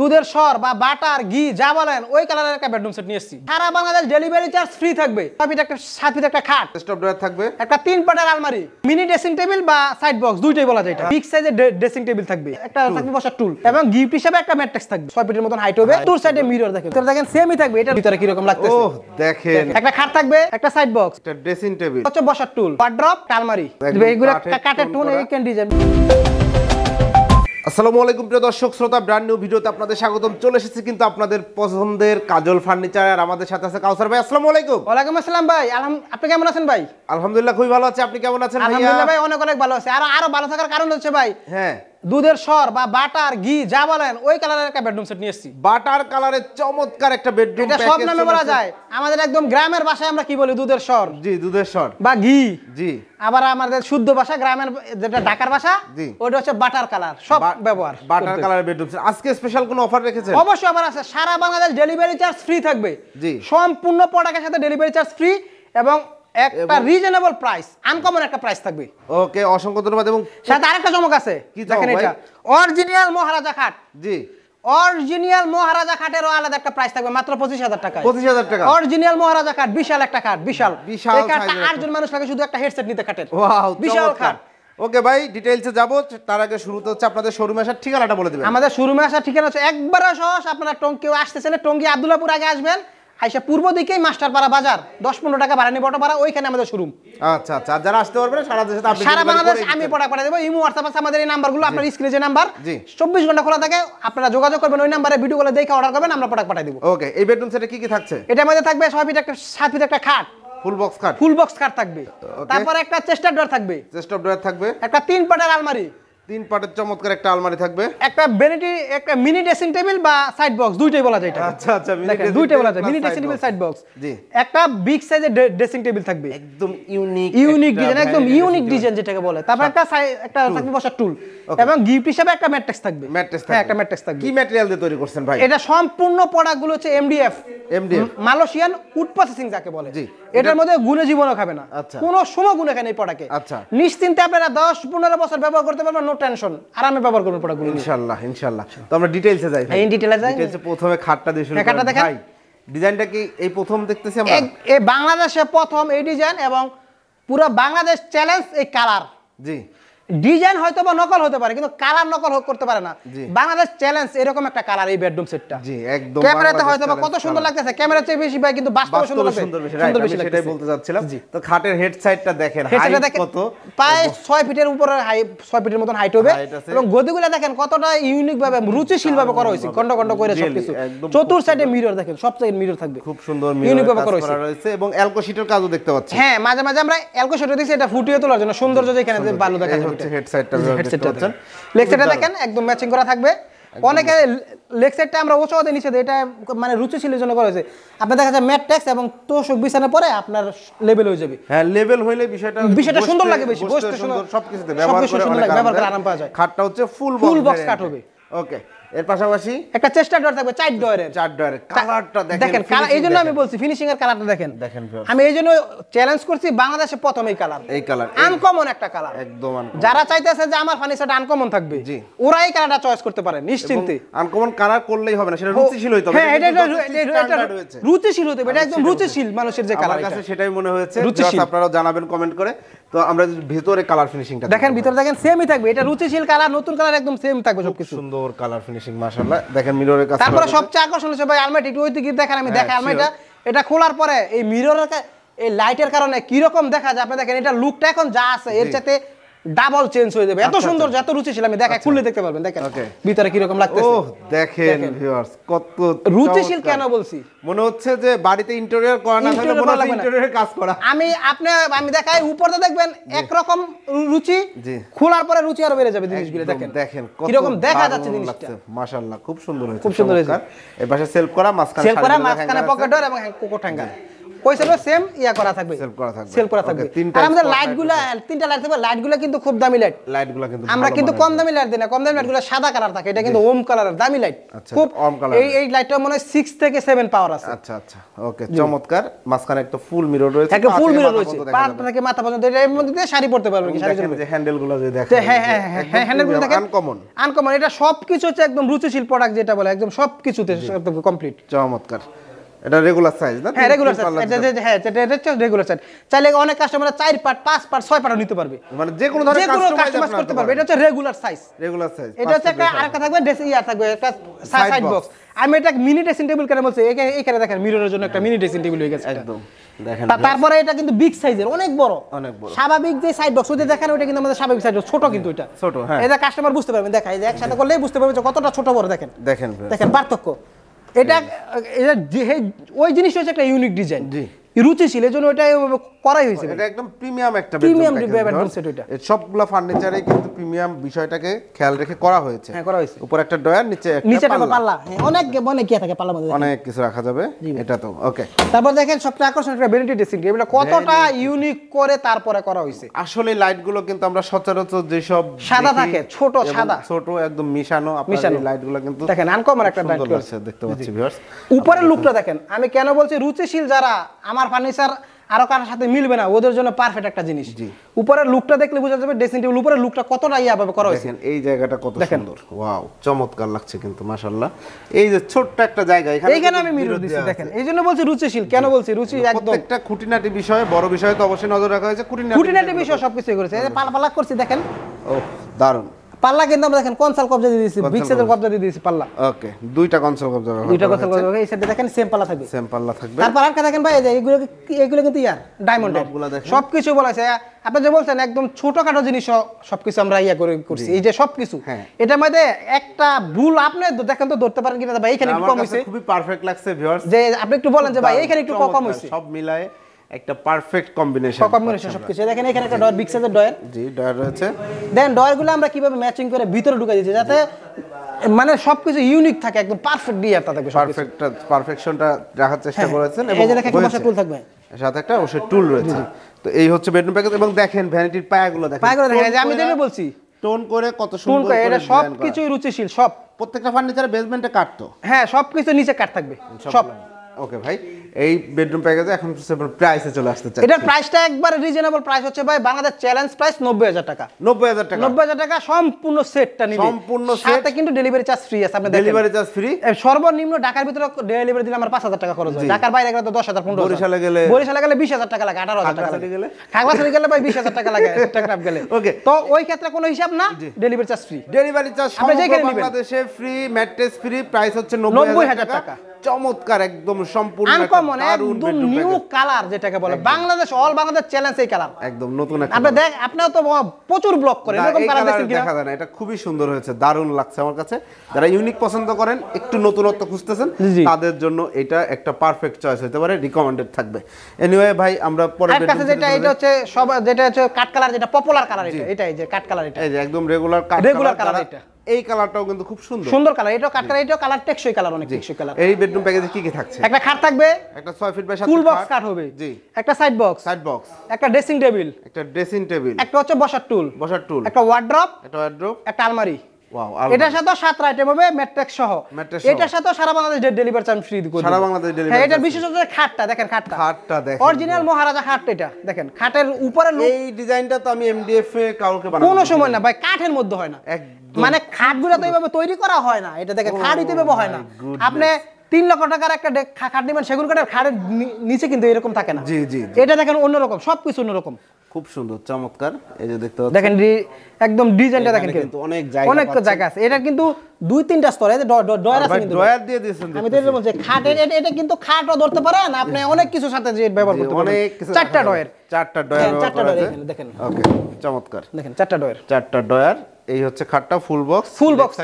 দুধের সর বা বাটার ঘি যা বলেন ওই কালারের একটা বেডরুম সেট নিয়ে এসেছি। সারা বাংলাদেশ ডেলিভারি চার্জ ফ্রি থাকবে। একটা সাত ফিট একটা খাট। স্টপ ড্রয়ার থাকবে। একটা তিন পাটার আলমারি। মিনি ড্রেসিং টেবিল বা সাইড বক্স দুইটাই বলা যায় এটা। বিগ সাইজের ড্রেসিং টেবিল থাকবে। একটা থাকবে বসার টুল এবং গিফট হিসেবে একটা ম্যাট্রিক্স থাকবে। ছয় ফিটের মতন হাইট হবে। টুর সাইডে মিরর দেখেন ভিতরে দেখেন। সেমই থাকবে। এটার ভিতরে কি রকম লাগতেছে দেখেন। একটা খাট থাকবে একটা সাইড বক্স একটা ড্রেসিং টেবিল হচ্ছে বসার টুল ওয়ার্ড্রপ আলমারি। এগুলো কাঠের টুন এই ক্যান ডিজাইন আসসালামু আলাইকুম প্রিয় দর্শক শ্রোতা ব্র্যান্ড নিউ ভিডিওতে আপনাদের স্বাগতম। চলে এসেছি কিন্তু আপনাদের পছন্দের কাজল ফার্নিচার আর আমাদের সাথে আছে কাউসার ভাই। আসসালামু আলাইকুম। ওয়ালাইকুম আসসালাম ভাই। আপনি কেমন আছেন ভাই? আলহামদুলিল্লাহ খুবই ভালো আছে। আপনি কেমন আছেন আলহামদুলিল্লাহ ভাই অনেক অনেক ভালো আছে। আর আরও ভালো থাকার কারণ হচ্ছে ভাই হ্যাঁ। দুধের সর বা বাটার ঘি যা বলেন ওই কালারের একটা বেডরুম সেট নিয়ে এসেছি। বাটার কালারের চমৎকার একটা বেডরুম এটা সব নামে বলা যায়। আমাদের একদম গ্রামের ভাষায় আমরা কি বলি? দুধের সর জি দুধের স্বর। বা ঘি। জি। আবার আমাদের শুদ্ধ ভাষা গ্রামের যেটা ঢাকার ভাষা জি। ওটা হচ্ছে বাটার কালার সব ব্যবহার বাটার। কালারের বেডরুম সেট আজকে স্পেশাল কোনো অফার রেখেছেন? অবশ্যই আবার আছে। সারা বাংলাদেশ ডেলিভারি চার্জ ফ্রি থাকবে। জি। সম্পূর্ণ প্রোডাক্টের সাথে ডেলিভারি চার্জ ফ্রি এবং একটা রিজনেবল প্রাইস আনকমন একটা প্রাইস থাকবে। ওকে অসংখ্য ধন্যবাদ এবং সাথে আরেকটা চমক আছে কি দেখেন এটা। অরিজিনাল মহারাজা খাট জি। অরিজিনাল মহারাজা খাটেরও আলাদা একটা প্রাইস থাকবে মাত্র পঁচিশ হাজার টাকা পঁচিশ হাজার টাকা। অরিজিনাল মহারাজা খাট বিশাল একটা খাট বিশাল। বিশাল আটজন মানুষ লাগে শুধু একটা হেডসেট নিতে খাটের ওয়াও বিশাল খাট ওকে ভাই ডিটেইলসে যাব তার আগে শুরুতে হচ্ছে আপনাদের শোরুমে আসার ঠিকানাটা বলে দিবেন। আমাদের শোরুমে আসার ঠিকানা হচ্ছে একবারে সহজ আপনারা টঙ্কি কেউ আসতেছেন টঙ্গি আব্দুল্লাপুর আগে আসবেন। আইসা পূর্ব দিকেই মাস্টারপাড়া বাজার দশ পনেরো টাকা ভাড়া নিয়ে বটোপাড়া ওইখানে আমাদের শোরুম আচ্ছা আচ্ছা যারা আসতে পারবেন না, সারা দেশে আপনি সারা বাংলাদেশ আমি। প্রোডাক্ট পাঠিয়ে দেবো ইমো হোয়াটসঅ্যাপ আছে আমাদের এই নাম্বারগুলো আপনার স্ক্রিনে যে নাম্বার। চব্বিশ ঘণ্টা খোলা থাকে আপনারা যোগাযোগ করবেন ওই নাম্বারে ভিডিও কলে দেখে অর্ডার করবেন আমরা প্রোডাক্ট পাঠিয়ে দেবো। ওকে এই বেডরুম সেটে কি কি থাকছে? এটার মধ্যে থাকবে ছয় ফিট একটা সাত ফিট একটা খাট। ফুল বক্স খাট? ফুল বক্স খাট থাকবে। তারপরে একটা চেস্টার ডোর থাকবে। চেস্ট অফ ড্রয়ার থাকবে। একটা তিন পাটার আলমারি। তিন পাটের চমৎকার একটা আলমারি থাকবে। একটা ভ্যানিটি একটা মিনি ড্রেসিং টেবিল বা সাইড বক্স দুইটাই বলা যায় এটা আচ্ছা আচ্ছা দেখেন দুইটাই বলা যায় mini dressing table side box জি। একটা বিগ সাইজের ড্রেসিং টেবিল থাকবে। একদম ইউনিক ইউনিক ডিজাইন একদম ইউনিক ডিজাইন যেটাকে বলে। তারপর একটা একটা থাকবে বসার টুল এবং গিফট হিসেবে একটা ম্যাট্রিক্স থাকবে। ম্যাট্রেস হ্যাঁ একটা ম্যাট্রিক্স থাকবে। কি ম্যাটেরিয়াল দিয়ে তৈরি করছেন ভাই? এটা সম্পূর্ণ প্রোডাক্টগুলো হচ্ছে MDF MDF Malaysian wood processing যাকে বলে। জি। এটার মধ্যে গুণে জীবনও খাবে না। আচ্ছা। কোনো সময় গুণে খায় না এই প্রোডাক্টে আচ্ছা। নিশ্চিন্তে আপনারা দশ পনেরো বছর ব্যবহার করতে পারবেন টেনশন আরামে ব্যবহার করবেন প্রোডাক্টগুলো ইনশাআল্লাহ ইনশাআল্লাহ। তো আমরা ডিটেইলসে যাই এই ডিটেইলসে যাই। ডিটেইলসে প্রথমে খাটটা দিয়ে শুরু হ্যাঁ, খাটটা দেখেন। ভাই ডিজাইনটা কি এই প্রথম দেখতেছি আমরা? এই বাংলাদেশে প্রথম এই ডিজাইন এবং পুরো বাংলাদেশ চ্যালেঞ্জ এই কালার জি। ডিজাইন হয়তো বা নকল হতে পারে কিন্তু কালার নকল হোক করতে পারে না। বাংলাদেশ চ্যালেঞ্জ এরকম একটা কালার এই বেডরুম সেটটা। জি একদম ক্যামেরাতে হয়তো বা কত সুন্দর লাগতেছে ক্যামেরা চেয়ে বেশি ভাই কিন্তু বাস্তবে সুন্দর লাগছে সুন্দর বেশি সুন্দর রাইট বেশি আমি সেটাই বলতে চাচ্ছিলাম। জি। তো খাটের হেড সাইডটা দেখেন হাইট কত? প্রায় ছয় ফিটের উপরে হাই ছয় ফিটের মতন হাইট হবে। এবং গদিগুলো দেখেন কতটা ইউনিক ভাবে রুচিশীল ভাবে করা হয়েছে খন্ড খন্ড করে Really, সবকিছু। চতুর সাইডে মিরর দেখেন সব সাইডে মিরর থাকবে। খুব সুন্দর মিরর ভাবে করা হয়েছে। এবং অ্যালকো শীটের কাজও দেখতে পাচ্ছি। হ্যাঁ মাঝে মাঝে আমরা অ্যালকো সেটা দিচ্ছি এটা ফুটিয়ে তোলার জন্য। সৌন্দর্য যেখানে ভালো দেখা হচ্ছে হেড সাইডটা দেখেন লেগ দেখেন একদম ম্যাচিং করা থাকবে। অনেকে লেগ আমরা উঁচু নিচে এটা মানে রুচিশীলের জন্য করা হয়েছে। আপনার দেখা যায় ম্যাট ট্যাক্স এবং তোষক বিছানা পরে আপনার লেভেল হয়ে যাবে। হ্যাঁ লেভেল হইলে বিষয়টা বিষয়টা সুন্দর লাগে বেশি, বসতে বসতে সুন্দর সুন্দর, সবকিছুতে ব্যবহার করে অনেক লাগে, ব্যবহার করে আরামদায়ক। আরাম পাওয়া যায়। খাটটা হচ্ছে ফুল Full কাট হবে। ওকে এর পাশাপাশি একটা চেষ্টা ডর থাকবে চার ডয়ের চার কালারটা দেখেন কালার আমি বলছি ফিনিশিং এর কালারটা দেখেন। দেখেন আমি চ্যালেঞ্জ করছি বাংলাদেশে প্রথম এই কালার এই কালার আনকমন একটা কালার একদম যারা চাইতেছে যে আমার ফার্নিচারটা আনকমন থাকবে জি। ওরা এই কালারটা চয়েস করতে পারে নিশ্চিন্তে। আনকমন কালার করলেই হবে না সেটা রুচিশীল হইতে হবে। হ্যাঁ এটা এটা-। রুচিশীল হতে হবে এটা একদম রুচিশীল মানুষের যে আমার কালার কাছে সেটাই মনে হয়েছে। রুচিশীল। আপনারাও জানাবেন কমেন্ট করে। তো আমরা ভিতরে কালার ফিনিশিংটা দেখেন ভিতরে দেখেন সেমই থাকবে। এটা রুচিশীল কালার নতুন কালার একদম সেম থাকবে সবকিছু। সুন্দর কালার ফিনিশিং মাশাআল্লাহ। দেখেন মিররের কাছে তারপরে সবচেয়ে আকর্ষণ হচ্ছে ভাই একটু ওই দিকে দেখেন আমি হ্যাঁ, দেখাই আলমারিটা এটা খোলার পরে এই মিররের এই লাইটের কারণে কীরকম দেখা যায়? আপনি দেখেন এটা লুকটা এখন যা আছে এর। সাথে ডাবল চেঞ্জ হয়ে যাবে। এত আচ্ছা, সুন্দর যত রুচিশীল আমি দেখাই খুললে দেখতে পারবেন দেখেন। ভিতরে কীরকম ও লাগতেছে দেখেন দেখেন। ভিউয়ার্স কত রুচিশীল। কেন বলছি? মনে হচ্ছে যে বাড়িতে ইন্টেরিয়র করা না থাকলে মনে হচ্ছে ইন্টেরিয়রের কাজ করা। আমি আপনি আমি দেখাই উপরে দেখবেন একরকম রুচি জি। খোলার পরে রুচি আরও বেড়ে যাবে জিনিসগুলো দেখেন। দেখেন কত কীরকম দেখা যাচ্ছে জিনিসটা। মাশাআল্লাহ খুব সুন্দর হয়েছে খুব সুন্দর হয়েছে। এর পাশে সেলফ করা মাঝখানে সেল করা hanger পকেট। ডোর এবং কোকো ঠ্যাঙ্গা সাইডে সেম ইয়া করা থাকবে। Sell করা থাকবে। সেল করা থাকবে। আর আমাদের তিনটা লাইট থাকবে লাইটগুলা কিন্তু খুব দামি লাইট লাইটগুলো কিন্তু আমরা কিন্তু কম দামি লাইট দিই না কম দামি লাইটগুলো সাদা কালার থাকে এটা কিন্তু ওম কালারের দামি লাইট আচ্ছা, খুব ওম colour এই এই লাইটটা মনে হয় সিক্স থেকে সেভেন পাওয়ার আছে। আচ্ছা আচ্ছা ওকে চমৎকার। মাঝখানে একটা ফুল মিরর রয়েছে ফুল মিরর রয়েছে। পা থেকে মাথা পর্যন্ত এর মধ্যে দিয়ে শাড়ি পড়তে পারবে কি শাড়ি দেখেন যে হ্যান্ডেলগুলো যে দেখা যে হ্যাঁ হ্যাঁ হ্যাঁ হ্যাঁ হ্যান্ডেলগুলো দেখেন। আনকমন আনকমন এটা সবকিছু হচ্ছে একদম রুচিশীল প্রোডাক্ট যেটা বলে একদম সবকিছুতে কমপ্লিট চমৎকার। এটা রেগুলার সাইজ না? হ্যাঁ রেগুলার সাইজ এটা হ্যাঁ এটা হচ্ছে রেগুলার সাইজ চাইলে অনেক পার্ট পার্ট পার্টও নিতে পারবে। মানে যে কোনো ধরনের কাস্টমাইজ করতে পারবে। এটা হচ্ছে রেগুলার সাইজ রেগুলার সাইজ এটা হচ্ছে একটা আরেকটা থাকবে ড্রেসিং ইয়ার থাকবে একটা সাইড বক্স আমি এটা মিনি ড্রেসিং টেবিল কেন বলছি এখানে দেখেন মিররের জন্য একটা মিনি ড্রেসিং টেবিল হয়ে গেছে। একদম। দেখেন তারপরে এটা কিন্তু বিগ সাইজের অনেক বড়। অনেক বড়। স্বাভাবিক যে সাইড বক্স ওদের দেখেন ওটা কিন্তু আমাদের স্বাভাবিক সাইড ছোট কিন্তু এটা ছোট, হ্যাঁ। এটা কাস্টমার বুঝতে পারবেন। দেখা এই যে একসাথে করলেই বুঝতে পারবেন যে কতটা ছোট বড় দেখেন। দেখেন। দেখেন পার্থক্য। এটা ওই জিনিসটা হচ্ছে একটা ইউনিক ডিজাইন রুচি ছিল এই জন্য ওটা এভাবে করাই হয়েছে এটা একদম প্রিমিয়াম একটা package, ওইটা। সবগুলা ফার্নিচারে কিন্তু প্রিমিয়াম বিষয়টাকে খেয়াল রেখে করা হয়েছে। হ্যাঁ করা হয়েছে। উপর একটা ডয়ার নিচে একটা নিচে একটা পাল্লা। হ্যাঁ, অনেক অনেক কি থাকে পাল্লা মধ্যে। অনেক কিছু রাখা যাবে এটা তো ওকে তারপর দেখেন সবচেয়ে আকর্ষণ একটা ভ্যানিটি ড্রেসিং টেবিল কতটা ইউনিক করে তারপরে করা হয়েছে। আসলে লাইটগুলো কিন্তু আমরা সচরাচর যেসব সাদা থাকে, ছোট সাদা। ছোট একদম মিশানো আপনার মিশানো। এই লাইটগুলো কিন্তু দেখেন, uncommon একটা দেখতে পাচ্ছি ভিউয়ার্স উপরের লুকটা দেখেন। আমি কেন বলছি রুচিশীল যারা আমার ফার্নিচার আরও কারোর সাথে মিলবে না ওদের জন্য পারফেক্ট একটা জিনিস। উপরের লুকটা দেখলে বোঝা যাবে ড্রেসিং টেবিল উপরের লুকটা কতটা ইয়া ভাবে করা হয়েছে। এই জায়গাটা কত। সুন্দর। ওয়াও চমৎকার লাগছে কিন্তু মাশাআল্লাহ। এই যে ছোট্ট একটা জায়গা এখানে এইখানে আমি মিরর দিচ্ছি দেখেন। এই জন্য বলছি রুচিশীল কেন বলছি? রুচি একদম। প্রত্যেকটা খুঁটিনাটি বিষয়ে বড় বিষয়ে তো অবশ্যই নজর রাখা হয়েছে খুঁটিনাটি খুঁটিনাটি বিষয় সবকিছু করেছে। এই যে পাল্লা করছি দেখেন। ও দারুণ। পাল্লা কিন্তু আমরা দেখেন কনসাল কবজা দিয়ে দিয়েছি বিগ সাইজের কবজা। দিয়ে দিয়েছি পাল্লা। ওকে দুইটা কনসোল কবজা দুইটা কনসাল কবজা এই সাইডে দেখেন সেম পাল্লা থাকবে। সেম পাল্লা থাকবে। তারপর আর দেখেন ভাই এই যে এগুলো এগুলো কিন্তু ইয়ার ডায়মন্ড। সবকিছু বলা আছে আপনি যে বলছেন একদম ছোটখাটো জিনিস সবকিছু আমরা ইয়া করে করছি। এই যে সবকিছু হ্যাঁ। এটার মধ্যে একটা ভুল আপনি দেখেন তো ধরতে পারেন কিনা ভাই এখানে একটু কম কাছে হয়েছে খুবই পারফেক্ট লাগছে ভিউয়ার্স যে আপনি একটু বলেন যে ভাই এখানে একটু কম হয়েছে সব মিলায়ে একটা পারফেক্ট কম্বিনেশন কম্বিনেশন সবকিছু। দেখেন এখানে একটা ডয়ার বিগ সাইজের ডয়ার। জি ডয়ার রয়েছে। দেন ডয়ারগুলো আমরা কীভাবে ম্যাচিং করে ভিতরে ঢুকাই দিয়েছি যাতে মানে সবকিছু ইউনিক থাকে একদম পারফেক্ট থাকবে। পারফেক্টটা পারফেকশনটা রাখার চেষ্টা হ্যাঁ, করেছেন এই যে দেখেন একটা tool থাকবে। সাথে একটা টুল রয়েছে। তো এই হচ্ছে বেডরুম প্যাকেজ এবং দেখেন ভ্যানিটির পায়াগুলো দেখেন। পায়াগুলো দেখেন, যে আমি দেখে বলছি। টোন করে কত সুন্দর করে করে এটা সবকিছুই রুচিশীল সব। প্রত্যেকটা ফার্নিচারের বেসমেন্টে কাটতো হ্যাঁ সবকিছু নিচে কাট থাকবে সব। ওকে ভাই এই বেডরুম প্যাকেজে এখন প্রাইসে চলে আসতে চাই এটার প্রাইসটা একবার রিজনেবল প্রাইস হচ্ছে ভাই বাংলাদেশ চ্যালেঞ্জ প্রাইস নব্বই হাজার টাকা। নব্বই হাজার টাকা। নব্বই হাজার টাকা সম্পূর্ণ সেটটা নিবে। সম্পূর্ণ set? সাথে কিন্তু ডেলিভারি চার্জ ফ্রি আছে আপনি দেখেন। ডেলিভারি চার্জ ফ্রি সর্বনিম্ন ঢাকার ভিতরে ডেলিভারি দিলে আমার পাঁচ হাজার টাকা খরচ হয়। ঢাকার বাইরে গেলে তো দশ হাজার পনেরো বরিশালে গেলে? বরিশালে গেলে বিশ হাজার টাকা লাগে আঠারো হাজার টাকা খাগড়াছড়ি লাগে। গেলে? খাগড়াছড়ি গেলে ভাই বিশ হাজার টাকা লাগে টেকনাফ গেলে। Okay. তো ওই ক্ষেত্রে কোনো হিসাব না delivery charge free delivery charge নিবেন। বাংলাদেশে ফ্রি ম্যাট্রেস ফ্রি প্রাইস হচ্ছে নব্বই 90,000 হাজার টাকা। টাকা। চমৎকার একদম সম্পূর্ণ আনকমন একদম নিউ কালার যেটাকে বলে। বাংলাদেশ অল বাংলাদেশ চ্যালেঞ্জ এই কালার একদম নতুন একটা আপনি দেখ আপনিও তো প্রচুর ব্লক করেন না, এরকম কালার কিনা? দেখা যায় না এটা খুবই সুন্দর হয়েছে দারুণ লাগছে আমার কাছে। যারা ইউনিক পছন্দ করেন একটু নতুনত্ব খুঁজতেছেন তাদের জন্য এটা একটা পারফেক্ট চয়েস হতে পারে রিকমেন্ডেড থাকবে। এনিওয়ে ভাই আমরা পরে আর কাছে যেটা এটা হচ্ছে সব যেটা হচ্ছে কাট কালার যেটা পপুলার কালার এটা এটাই যে কাট কালার এটা। এই যে একদম রেগুলার Regular colour এটা। এই কালারটাও কিন্তু খুব সুন্দর। সুন্দর কালার এটাও কাট কালার এটাও কালার টেকসই কালার অনেক টেকসই কালার এই বেডরুম প্যাকেজে কি কি থাকছে? একটা খাট থাকবে একটা 6 feet by 7 full box cut হবে জি। একটা সাইড বক্স সাইড বক্স একটা ড্রেসিং টেবিল একটা ড্রেসিং টেবিল একটা হচ্ছে বসার টুল বসার টুল একটা ওয়ার্ড্রপ একটা ওয়ার্ড্রোব একটা আলমারি। ওয়াও এটার সাথে সাতটা আইটেম হবে ম্যাট্রিক্স সহ। এটার সাথে সারা বাংলাদেশ ডেলিভারি চার্জ ফ্রি করে সারা বাংলাদেশ delivery হ্যাঁ এটা বিশেষ হচ্ছে খাটটা দেখেন খাটটা। খাটটা দেখেন। অরিজিনাল মহারাজা খাট এটা দেখেন খাটের উপরে look এই ডিজাইনটা তো আমি এমডিএফ এ কাউকে বানাবো কোনো সময় না ভাই কাঠের মধ্যে হয় না। মানে খাটগুলো তো এইভাবে তৈরি করা হয় না এটা দেখেন খাট দিতে এইভাবে হয় না। আপনি তিন লক্ষ টাকার একটা খাট নেবেন সেগুন কাঠের খাটের নিচে কিন্তু এরকম থাকে না। জি, জি। এটা দেখেন অন্যরকম সবকিছু অন্যরকম। খুব সুন্দর চমৎকার। এই যে দেখতে পাচ্ছেন। দেখেন একদম ডিজাইনটা দেখেন কিন্তু অনেক জায়গা অনেক জায়গা আছে। এটা কিন্তু দুই তিনটা স্তর এই ডয়ার আছে কিন্তু। ড্রয়ার দিয়ে দিয়েছেন আমি তো এটা বলছি খাটের এটা কিন্তু খাটও ধরতে পারেন আপনি অনেক কিছুর সাথে যে ব্যবহার করতে পারেন অনেক কিছু চারটা। ডয়ের। চারটা ডয়ার হ্যাঁ, চারটা ডয়ার দেখেন। ওকে চমৎকার। দেখেন চারটা ডয়ের। চারটা ডয়ার। এই হচ্ছে খাটটা full box full box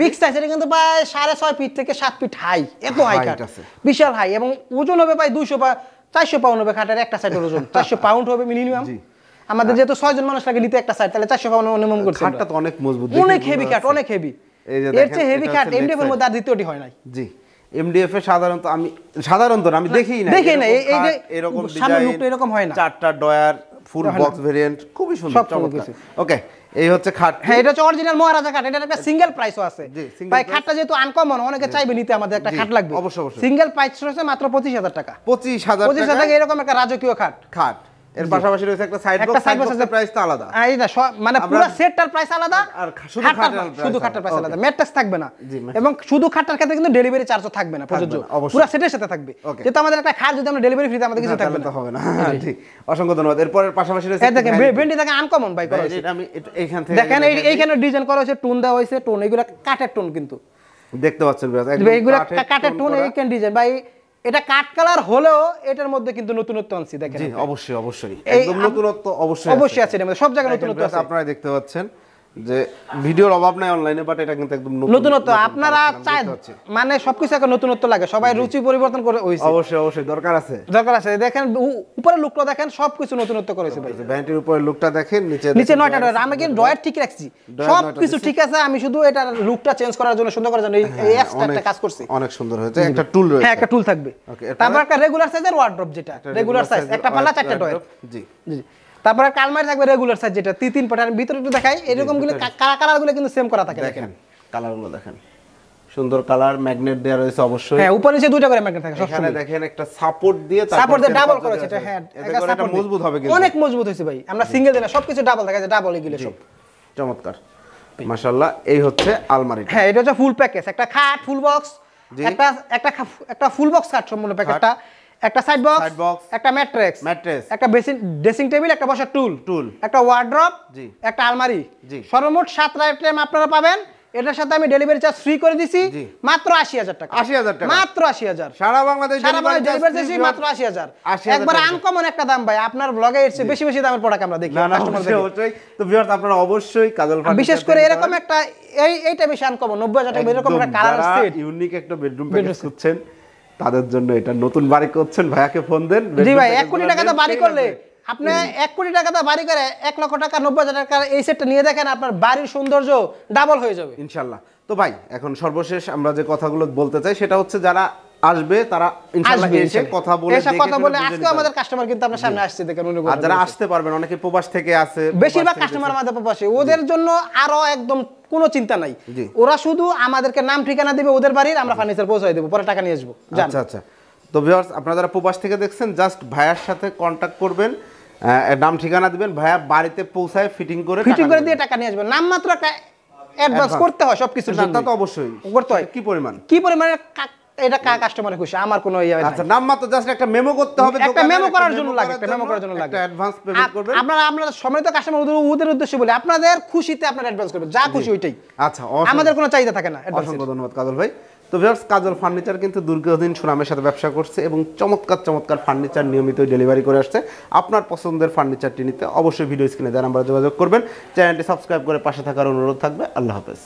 big size এটা কিন্তু প্রায় সাড়ে ছয় ফিট থেকে সাত ফিট হাই এত হাই আছে। বিশাল হাই এবং ওজন হবে প্রায় দুইশো বা চারশো পাউন্ড হবে খাটের একটা সাইডের ওজন। চারশো পাউন্ড হবে মিনিমাম জি। আমাদের যেহেতু ছয়জন মানুষ লাগে নিতে একটা সাইড তাহলে চারশো পাউন্ড মিনিমাম করছে খাটটা তো অনেক মজবুত অনেক হেভি যাচ্ছে। অনেক হেভি এই যে এর চেয়ে হেভি হচ্ছে এমডিএফ এর মধ্যে আর দ্বিতীয়টি হয় নাই। জি এমডিএফ এ সাধারণত আমি সাধারণত না, আমি দেখি না দেখি না, এই- যে এরকম ডিজাইন lookটা এরকম হয় না। চারটা ডয়ার ফুল বক্স ভেরিয়েন্ট খুবই সুন্দর চমৎকার। ওকে এই হচ্ছে খাট। হ্যাঁ এটা হচ্ছে অরিজিনাল মহারাজা খাট এটা একটা সিঙ্গেল প্রাইসও আছে। ভাই খাটটা যেহেতু আনকমন অনেকে চাইবে নিতে আমাদের একটা খাট লাগবে। অবশ্যই। সিঙ্গেল প্রাইস রয়েছে মাত্র পঁচিশ হাজার টাকা। পঁচিশ হাজার পঁচিশ হাজার টাকা টাকা এরকম একটা রাজকীয় খাট। খাট। এর পাশাপাশি রয়েছে একটা সাইড বক্স সাইড বক্সের প্রাইস তো আলাদা। এই না, মানে পুরো সেটটার প্রাইস আলাদা। আর শুধু খাটটার শুধু খাটটার প্রাইস আলাদা। ম্যাট্রেস থাকবে না। এবং শুধু খাটটার ক্ষেত্রে কিন্তু ডেলিভারি চার্জও থাকবে না প্রযোজ্য। পুরো সেটের সাথে থাকবে। যেহেতু আমাদের একটা খাট যদি আমরা ডেলিভারি ফ্রিতে আমাদের কিছু থাকবে না। হবে না। ঠিক অসংখ্য ধন্যবাদ। এরপরের পাশাপাশি রয়েছে দেখেন ভেন্ডি দেখেন আনকমন ভাই করা হয়েছে। আমি থেকে দেখেন এই- এইখানে ডিজাইন করা হয়েছে টোন দেওয়া হয়েছে টোন। এগুলো কাঠের টোন কিন্তু। দেখতে পাচ্ছেন কাঠের কাঠের টোন করা। এইখান ডিজাইন ভাই এটা কাট কালার হলেও এটার মধ্যে কিন্তু নতুনত্ব আনছি দেখেন জি অবশ্যই অবশ্যই। একদম নতুনত্ব অবশ্যই অবশ্যই আছে এর মধ্যে সব জায়গায় নতুনত্ব আছে। আপনারা দেখতে পাচ্ছেন। যে ভিডিওর অভাব নাই অনলাইনে বাট এটা কিন্তু একদম নতুনত্ব আপনারা চাই মানে সবকিছু একটা নতুনত্ব লাগে সবাই রুচি পরিবর্তন করে হইছে। অবশ্যই অবশ্যই দরকার আছে। দরকার আছে। দেখেন উপরে লুকটা দেখেন সবকিছু নতুনত্ব করেছে ভাই। ভ্যানিটির উপরে লুকটা দেখেন নিচে নিচে নয়টা ডয়ার আমি কিন্তু ডয়ার ঠিক রাখছি। ডয়ার সব নয়টা কিছু দিছি। ঠিক আছে আমি শুধু এটার লুকটা চেঞ্জ করার জন্য সুন্দর করার জন্য এই- এই এক্সট্রা একটা কাজ করছি। অনেক সুন্দর হয়েছে। একটা টুল রয়েছে। হ্যাঁ একটা টুল থাকবে। তারপর একটা রেগুলার সাইজের ওয়ার্ড্রপ যেটা। রেগুলার সাইজ একটা পাল্লা চারটা ডয়ার। জি। জি। তারপরে কালমারি থাকবে রেগুলার সাইজ যেটা তিন তিন পাটার ভিতরে একটু দেখাই এরকমগুলো কালার কালারগুলো কিন্তু সেম করা থাকে দেখেন দেখেন। কালারগুলো দেখেন। সুন্দর কালার ম্যাগনেট দেওয়া রয়েছে অবশ্যই। হ্যাঁ উপরে নিচে দুইটা করে ম্যাগনেট থাকে সব এখানে দেখেন একটা সাপোর্ট দিয়ে সাপোর্ট দিয়ে ডাবল করেছে আছে। এটা হ্যাঁ করে এটা মজবুত হবে কিন্তু। অনেক মজবুত হয়েছে ভাই আমরা সিঙ্গেল দিনা সবকিছু ডাবল দেখা যায় ডাবল এগুলো সব। চমৎকার। মাশাআল্লাহ এই হচ্ছে আলমারি হ্যাঁ এটা হচ্ছে ফুল প্যাকেজ একটা খাট ফুল বক্স একটা একটা একটা ফুল বক্স খাট সম্পূর্ণ প্যাকেটটা একটা সাইড বক্স Side box, একটা একটা বেসিং ড্রেসিং টেবিল একটা বসার টুল Tool, একটা ওয়ার্ড্রপ জি। একটা আলমারি। জি। সর্বমোট সাতটা আইটেম আপনারা পাবেন। এটার সাথে আমি ডেলিভারি চার্জ ফ্রি করে দিছি মাত্র আশি হাজার টাকা। 80,000 টাকা। মাত্র আশি হাজার। সারা বাংলাদেশ সারা delivery ডেলিভারি free মাত্র আশি হাজার। 80,000 একবার আনকমন একটা দাম ভাই আপনার ব্লগে এসে বেশি বেশি দামের প্রোডাক্ট আমরা দেখি। তো ভিউয়ার্স আপনারা অবশ্যই কাজল বিশেষ করে এরকম একটা এই এইটা বেশি আনকমন নব্বই হাজার টাকা এরকম একটা কালার সেট ইউনিক একটা বেডরুম প্যাকেজ খুঁজছেন তাদের জন্য এটা নতুন বাড়ি করছেন ভাইয়াকে ফোন দেন। জি ভাই এক কোটি টাকা তো বাড়ি করলে আপনি এক কোটি টাকা তো বাড়ি করে এক লক্ষ টাকা নব্বই হাজার টাকার এই সেটটা নিয়ে দেখেন আপনার বাড়ির সৌন্দর্য ডাবল হয়ে যাবে। ইনশাল্লাহ। তো ভাই এখন সর্বশেষ আমরা যে কথাগুলো বলতে চাই সেটা হচ্ছে যারা আসবে তারা ইনশাল্লাহ আসবে এসে কথা বলে এসে দেখে কথা বলে আজকে আমাদের কাস্টমার কিন্তু আপনার সামনে আসছে দেখেন উনি আর যারা আসতে পারবেন অনেকে প্রবাস থেকে আসে বেশিরভাগ কাস্টমার আমাদের প্রবাসী ওদের জন্য আরও একদম কোনো চিন্তা নাই। ওরা শুধু আমাদেরকে নাম ঠিকানা দিবে ওদের বাড়ির আমরা ফার্নিচার পৌঁছাই দেবো পরে টাকা নিয়ে আসব। আচ্ছা আচ্ছা। তো ভিউয়ার্স আপনারা যারা প্রবাস থেকে দেখছেন জাস্ট ভাইয়ার সাথে কন্ট্যাক্ট করবেন নাম ঠিকানা দিবেন ভাইয়া বাড়িতে পৌঁছায় ফিটিং করে ফিটিং করে দিয়ে টাকা নিয়ে আসবেন। নাম মাত্র একটা অ্যাডভান্স করতে হয় সবকিছুর না, জন্য তা তো অবশ্যই। করতে হয়। কি পরিমাণ? কি পরিমাণে এটা কা কাস্টমারে খুশি? আমার কোনো ইয়ে। আচ্ছা জাস্ট একটা মেমো করতে হবে একটা মেমো করার জন্য লাগে একটা মেমো করার জন্য লাগে। একটা অ্যাডভান্স পেমেন্ট করবেন। আপনারা সম্মানিত কাস্টমার ওদের উদ্দেশ্যে বলি। আপনাদের খুশিতে আপনারা অ্যাডভান্স করবেন যা খুশি ওইটাই। আচ্ছা আমাদের কোনো চাহিদা থাকে না অসংখ্য ধন্যবাদ কাজল ভাই। তো ভিউয়ার্স কাজল ফার্নিচার কিন্তু দীর্ঘদিন সুনামের সাথে ব্যবসা করছে এবং চমৎকার চমৎকার ফার্নিচার নিয়মিত ডেলিভারি করে আসছে। আপনার পছন্দের ফার্নিচারটি নিতে অবশ্যই ভিডিও স্ক্রিনে দেওয়া নাম্বারে যোগাযোগ করবেন। চ্যানেলটি সাবস্ক্রাইব করে পাশে থাকার অনুরোধ থাকবে। আল্লাহ হাফেজ।